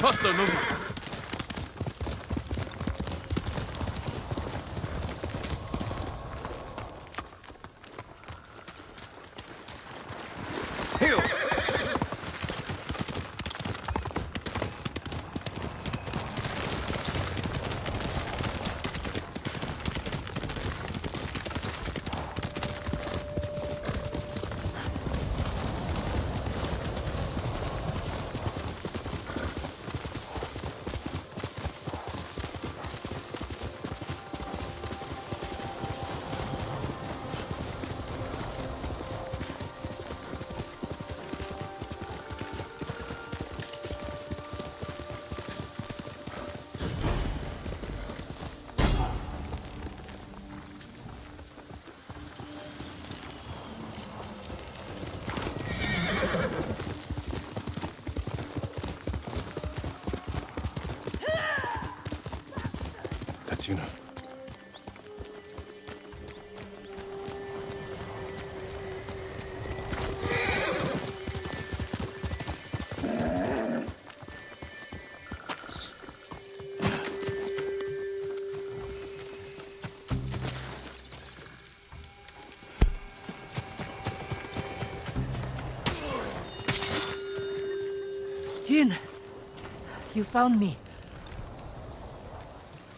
Posso não. Jin! You found me.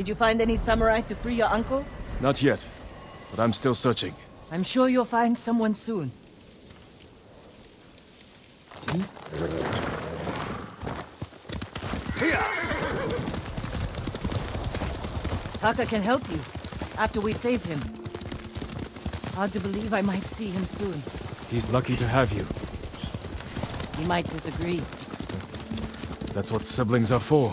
Did you find any samurai to free your uncle? Not yet, but I'm still searching. I'm sure you'll find someone soon. Taka can help you, after we save him. Hard to believe I might see him soon. He's lucky to have you. He might disagree. That's what siblings are for.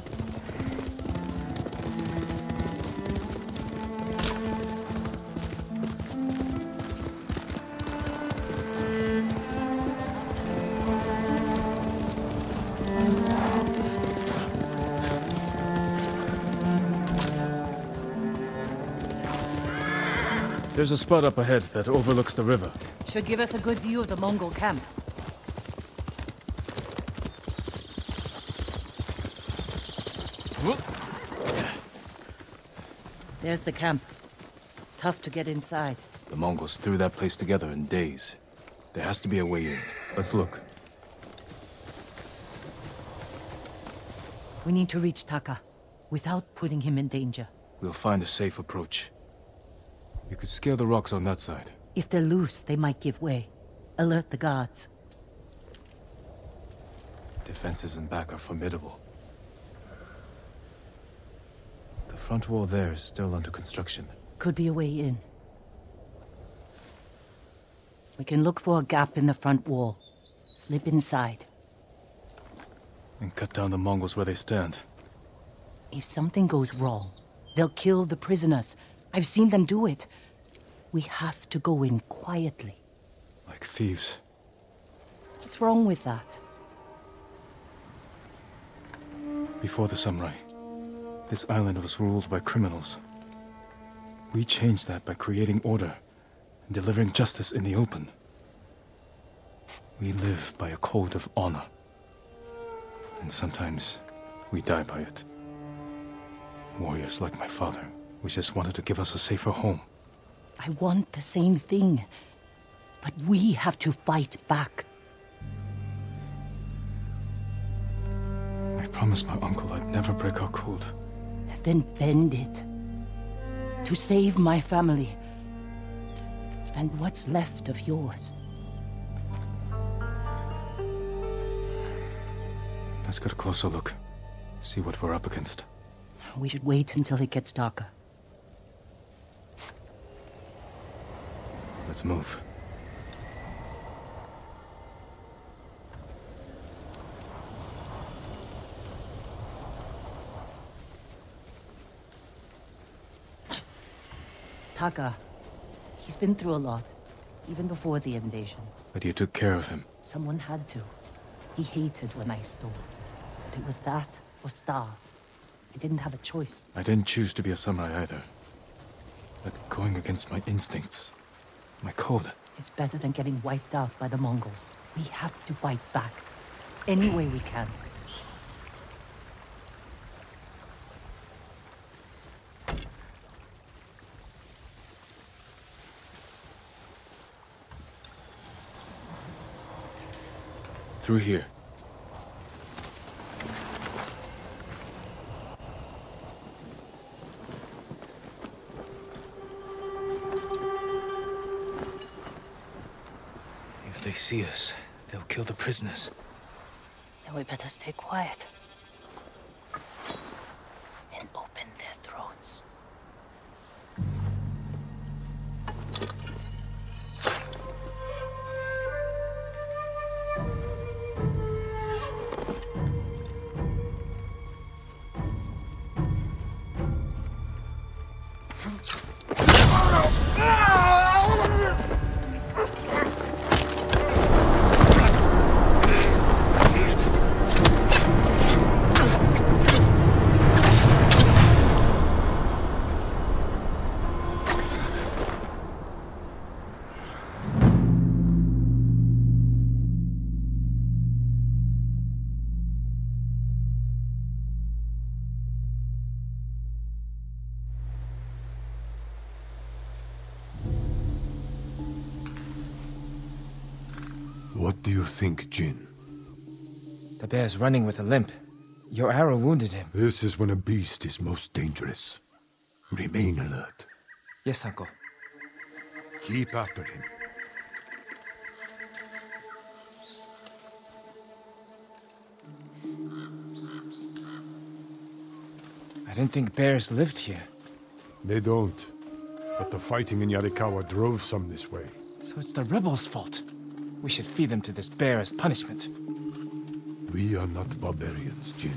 There's a spot up ahead that overlooks the river. Should give us a good view of the Mongol camp. There's the camp. Tough to get inside. The Mongols threw that place together in days. There has to be a way in. Let's look. We need to reach Taka without putting him in danger. We'll find a safe approach. You could scale the rocks on that side. If they're loose, they might give way. Alert the guards. Defenses in back are formidable. The front wall there is still under construction. Could be a way in. We can look for a gap in the front wall. Slip inside. And cut down the Mongols where they stand. If something goes wrong, they'll kill the prisoners. I've seen them do it. We have to go in quietly. Like thieves. What's wrong with that? Before the samurai, this island was ruled by criminals. We changed that by creating order and delivering justice in the open. We live by a code of honor. And sometimes we die by it. Warriors like my father, who just wanted to give us a safer home. I want the same thing. But we have to fight back. I promised my uncle I'd never break our code. Then bend it. To save my family. And what's left of yours. Let's get a closer look. See what we're up against. We should wait until it gets darker. Let's move. Taka. He's been through a lot. Even before the invasion. But you took care of him. Someone had to. He hated when I stole. But it was that or starve. I didn't have a choice. I didn't choose to be a samurai either. But going against my instincts, my code. It's better than getting wiped out by the Mongols. We have to fight back. Any way we can. Through here. If they see us, they'll kill the prisoners. Then we better stay quiet. Do you think, Jin? The bear's running with a limp. Your arrow wounded him. This is when a beast is most dangerous. Remain alert. Yes, uncle. Keep after him. I didn't think bears lived here. They don't. But the fighting in Yarikawa drove some this way. So it's the rebels' fault. We should feed them to this bear as punishment. We are not barbarians, Jin.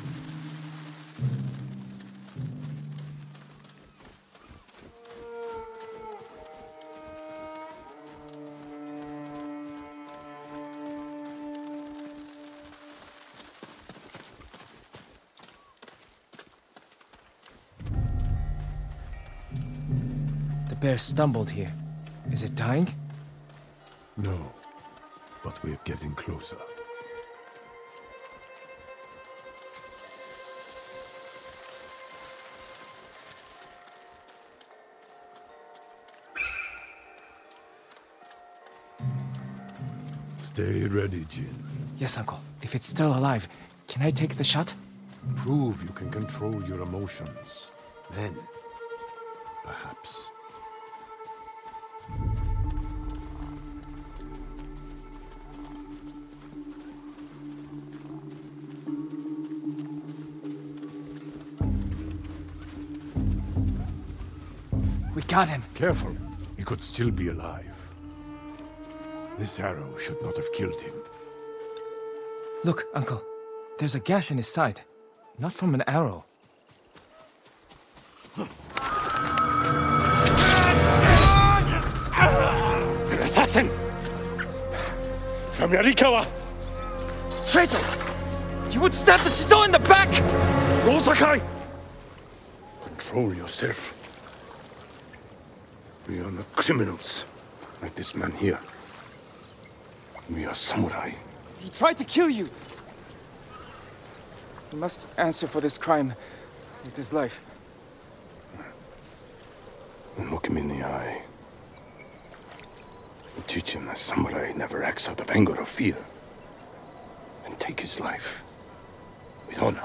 The bear stumbled here. Is it dying? No. But we're getting closer. Stay ready, Jin. Yes, uncle. If it's still alive, can I take the shot? Prove you can control your emotions. Then, perhaps. Got him. Careful. He could still be alive. This arrow should not have killed him. Look, uncle. There's a gash in his side. Not from an arrow. An assassin! From Yarikawa! Traitor! You would stab the Jito in the back! Rosakai! Control yourself. We are not criminals, like this man here. We are samurai. He tried to kill you! He must answer for this crime with his life. And look him in the eye. And teach him that samurai never acts out of anger or fear. And take his life with honor.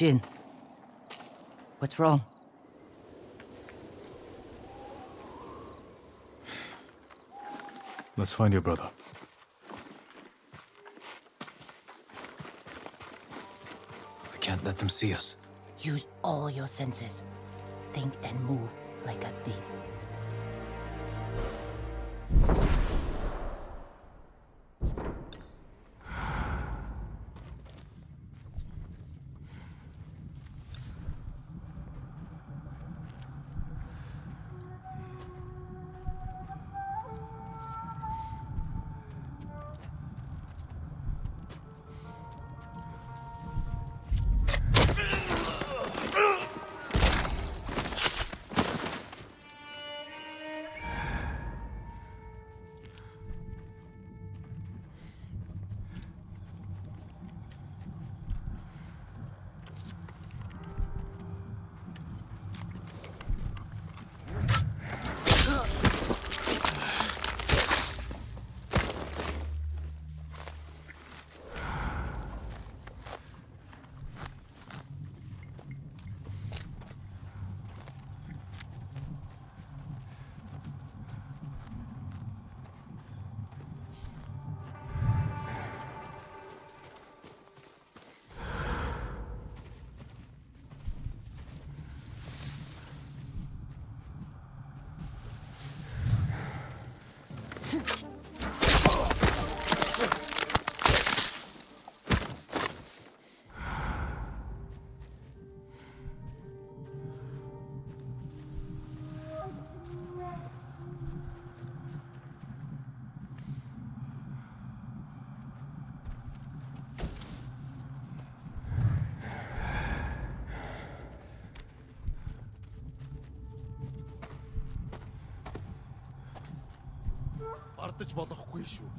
Jin. What's wrong? Let's find your brother. I can't let them see us. Use all your senses. Think and move like a thief. бардаж болохгүй шүү.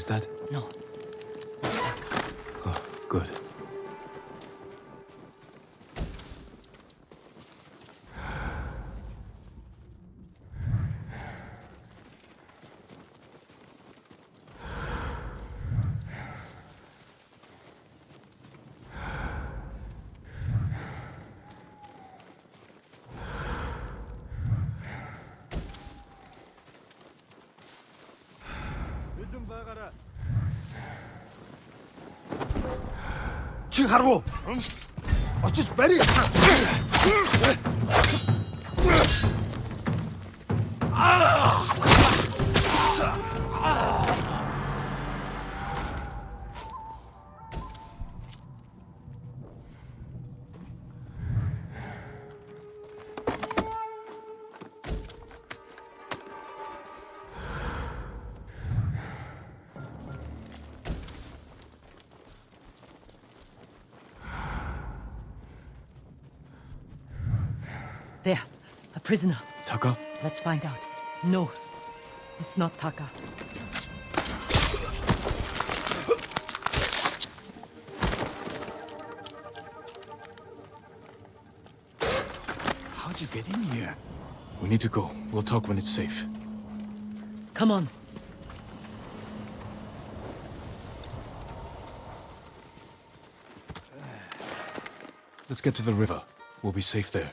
Is that... No. harbo. Açız beni. There. A prisoner. Taka? Let's find out. No. It's not Taka. How'd you get in here? We need to go. We'll talk when it's safe. Come on. Let's get to the river. We'll be safe there.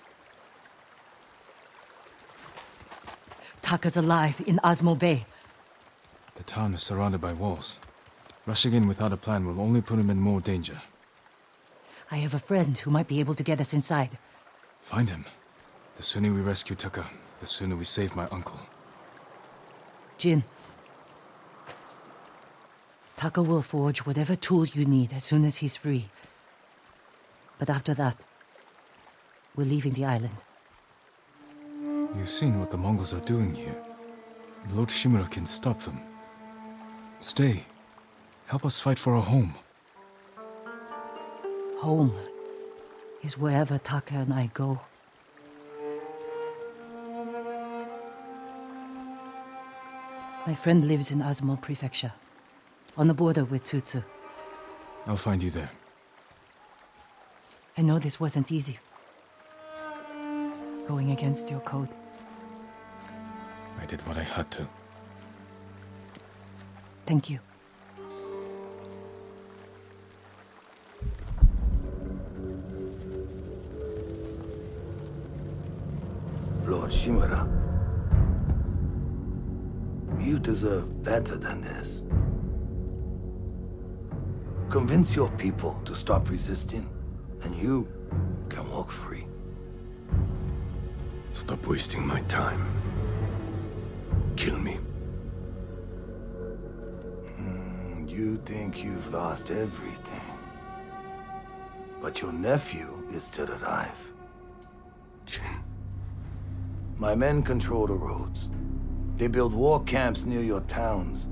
Taka's alive in Azamo Bay. The town is surrounded by walls. Rushing in without a plan will only put him in more danger. I have a friend who might be able to get us inside. Find him. The sooner we rescue Taka, the sooner we save my uncle. Jin. Taka will forge whatever tool you need as soon as he's free. But after that, we're leaving the island. You've seen what the Mongols are doing here. Lord Shimura can stop them. Stay. Help us fight for a home. Home is wherever Taka and I go. My friend lives in Azamo Prefecture, on the border with Tsutsu. I'll find you there. I know this wasn't easy. Going against your code. I did what I had to. Thank you. Lord Shimura. You deserve better than this. Convince your people to stop resisting, and you can walk free. Stop wasting my time. Kill me. Hmm, you think you've lost everything. But your nephew is still alive. Jin. My men control the roads. They build war camps near your towns.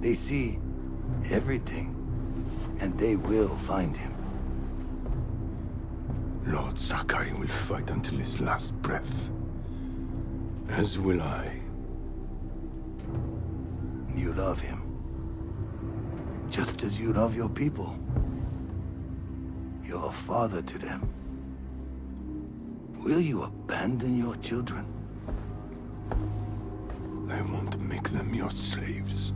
They see everything. And they will find him. Lord Sakai will fight until his last breath. As will I. You love him. Just as you love your people. You're a father to them. Will you abandon your children? I won't make them your slaves.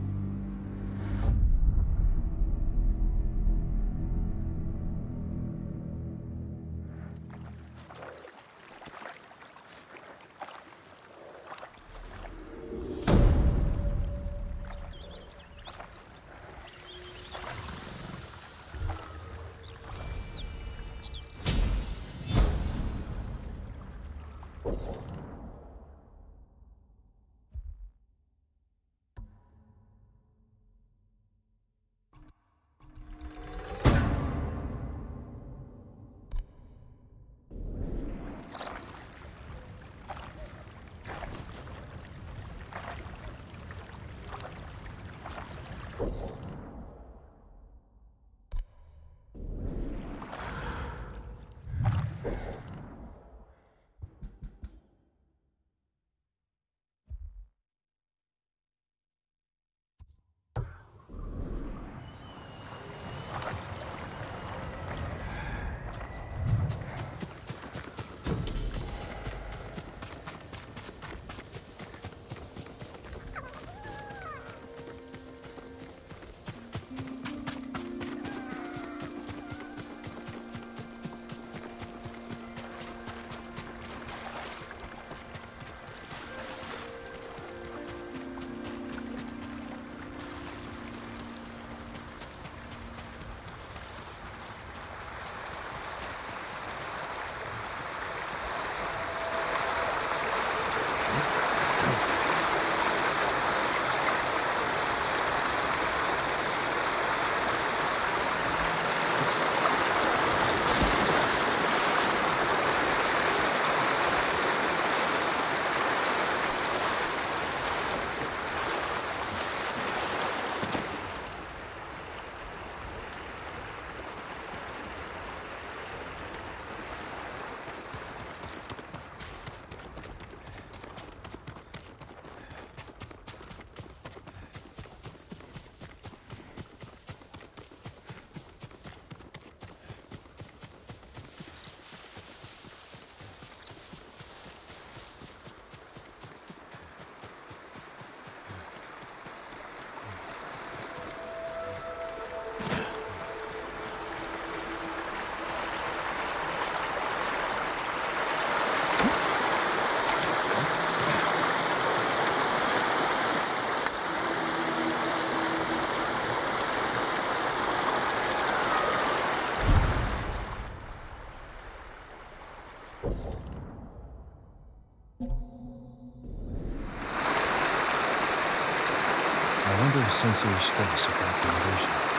I wonder if Sensei Ishikawa about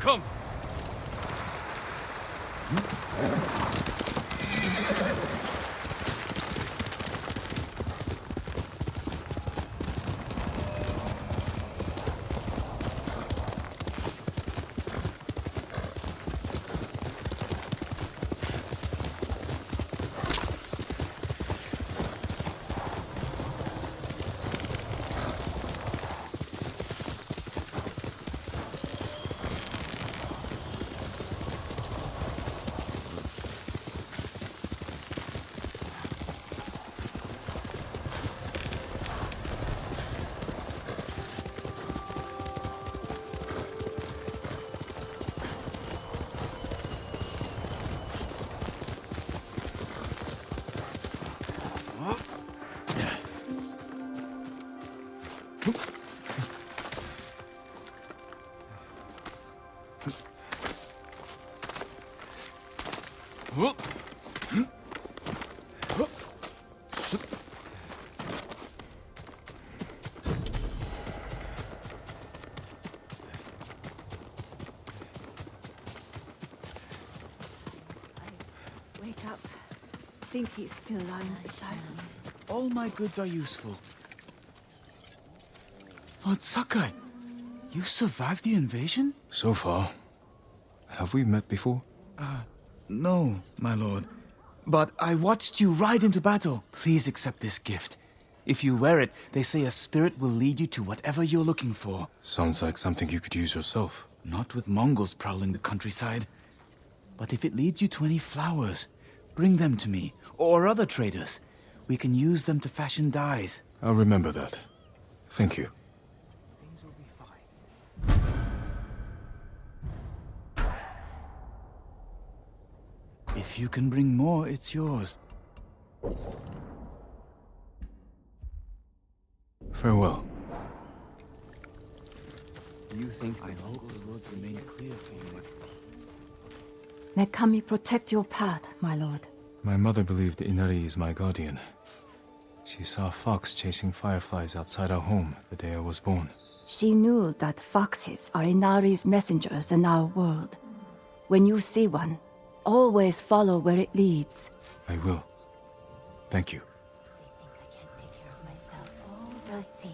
come! Think he's still lying beside me. All my goods are useful. Oh, lord Sakai, you survived the invasion? So far. Have we met before? Uh, no, my lord. But I watched you ride into battle. Please accept this gift. If you wear it, they say a spirit will lead you to whatever you're looking for. Sounds like something you could use yourself. Not with Mongols prowling the countryside. But if it leads you to any flowers, bring them to me, or other traders. We can use them to fashion dyes. I'll remember that. Thank you. Things will be fine. If you can bring more, it's yours. Farewell. You think I hope the roads remain clear for you. May Kami protect your path, my lord. My mother believed Inari is my guardian. She saw a fox chasing fireflies outside our home the day I was born. She knew that foxes are Inari's messengers in our world. When you see one, always follow where it leads. I will. Thank you. I can't take care of myself. Oh, Mercy.